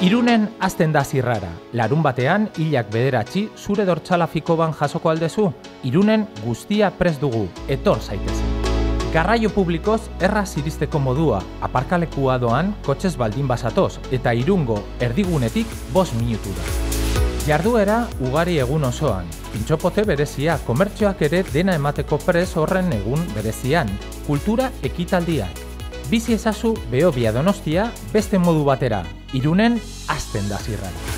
Irunen azten da zirrara. Larun batean, hilak bederatzi, zure dortxala fikoban jasoko aldezu. Irunen guztia prest dugu, etor zaitezen. Garraio publikoz erraz iristeko modua, aparkalekua doan kotxez baldin basatoz, eta irungo erdigunetik bos minutu da. Jarduera ugari egun osoan, pintxopote berezia, komertzioak ere dena emateko pres horren egun berezian, kultura ekitaldiak. Bizi ezazu behobia donostia beste modu batera, irunen azten da zirrara.